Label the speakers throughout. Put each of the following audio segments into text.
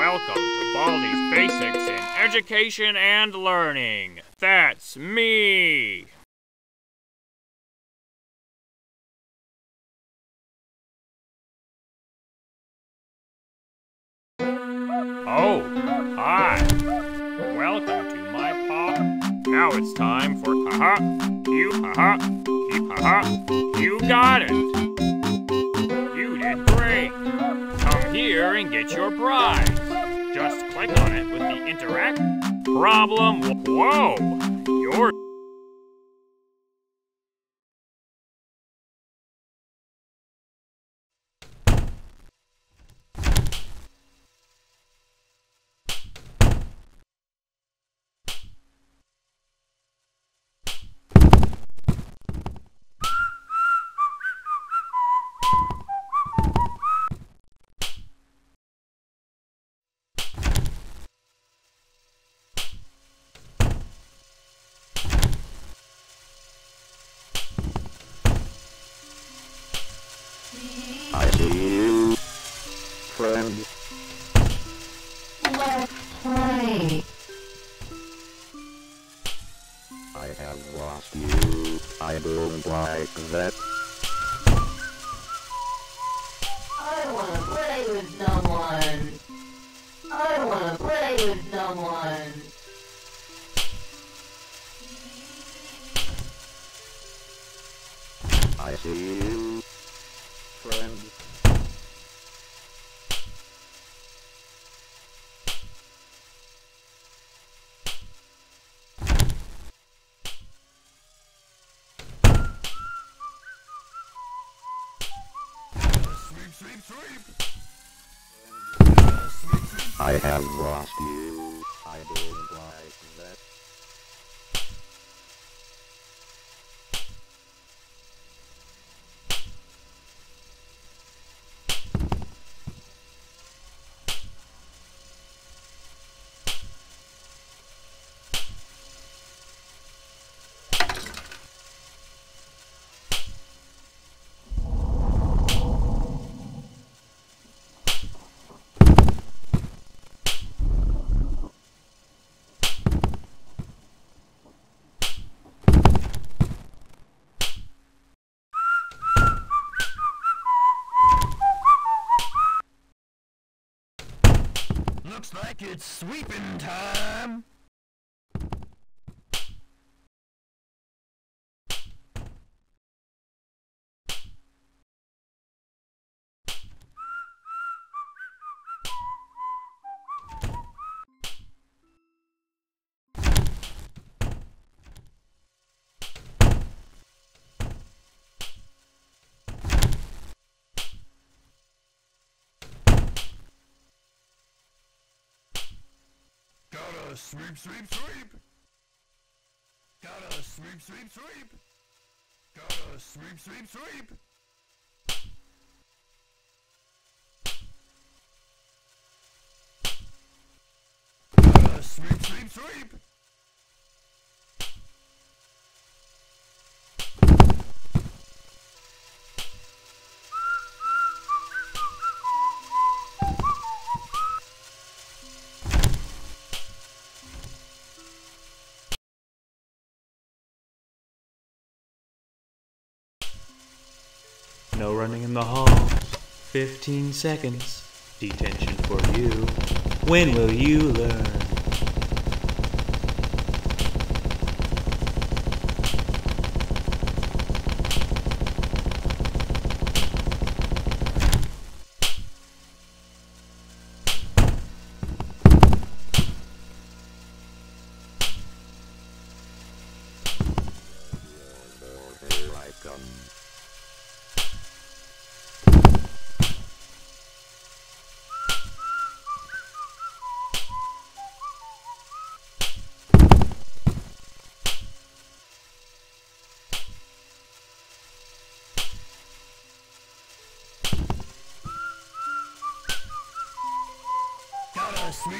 Speaker 1: Welcome to Baldi's Basics in Education and Learning. That's me. Oh, hi. Welcome to my pod. Now it's time for haha, you haha, you haha, you got it. You did great. Come here and get your prize. Just click on it with the interact problem. Whoa, you're
Speaker 2: you. I don't like that.
Speaker 3: I wanna play with someone. I wanna play with someone.
Speaker 2: I see you, have lost you. I don't like that.
Speaker 4: Looks like it's sweeping time. Gotta sweep, sweep, sweep. Gotta sweep, sweep, sweep. Gotta sweep, sweep, sweep. Gotta sweep, sweep, sweep.
Speaker 5: Running in the hall. 15 seconds. Detention for you. When will you learn?
Speaker 2: Here I come.
Speaker 4: Gotta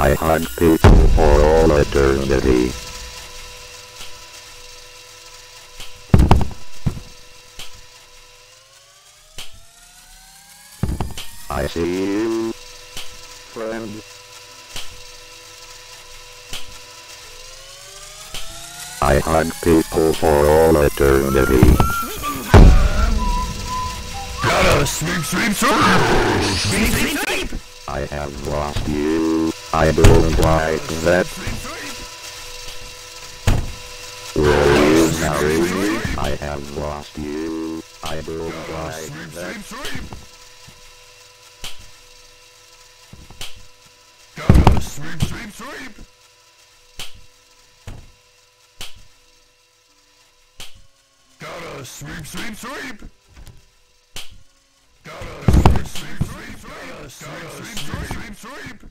Speaker 2: I hug people for all eternity. I see you, friend. I hug people for all eternity.
Speaker 4: Gotta sweep, sweep, sweep!
Speaker 2: I have lost you. I don't like that. Marry me? I have lost you. I don't like that.
Speaker 4: sweep, sweep! Sweep! Gotta sweep, sweep, sweep! Gotta sweep, sweep, sweep! Gotta sweep, sweep, sweep,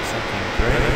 Speaker 1: something great.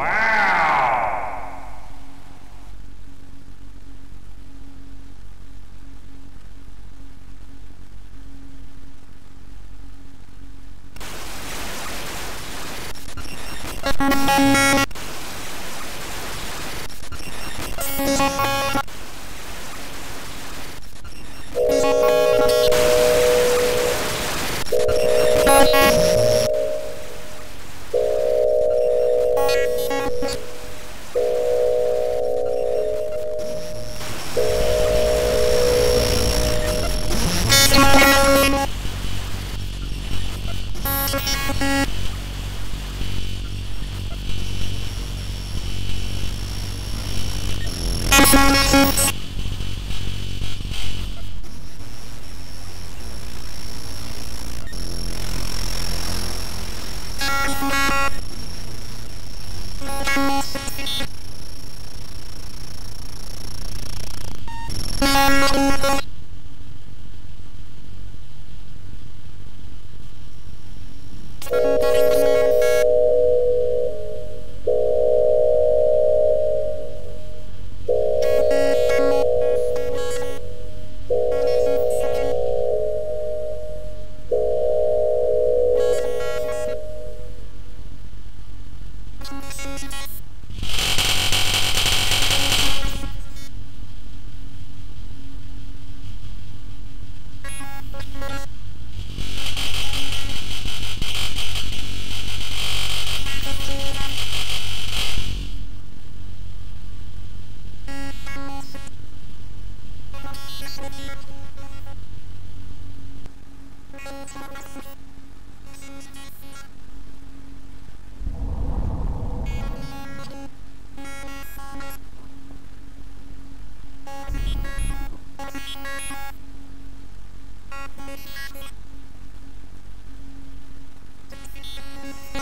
Speaker 1: Wow.
Speaker 3: Thank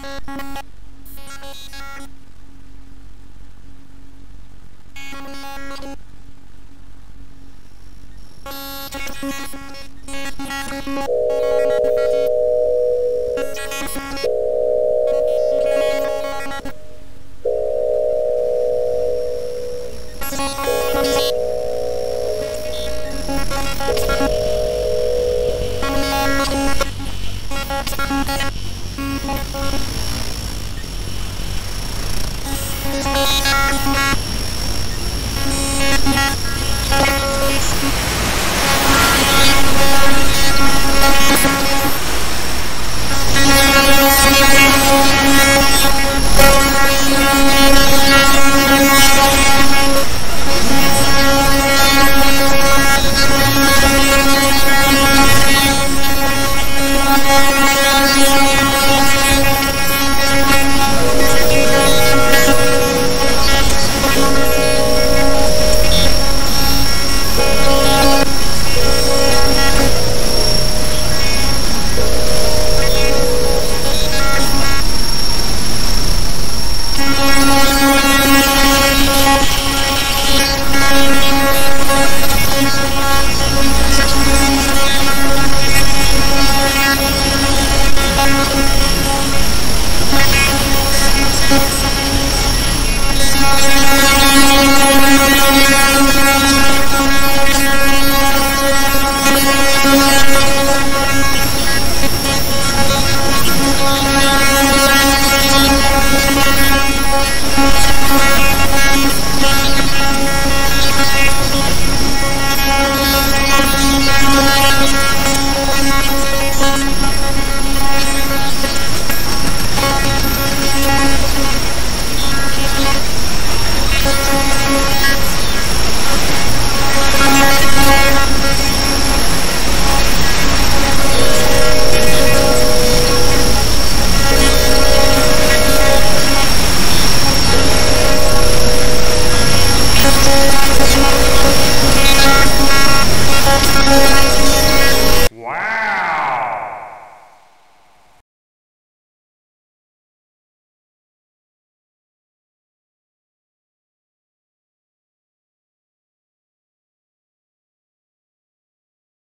Speaker 3: you.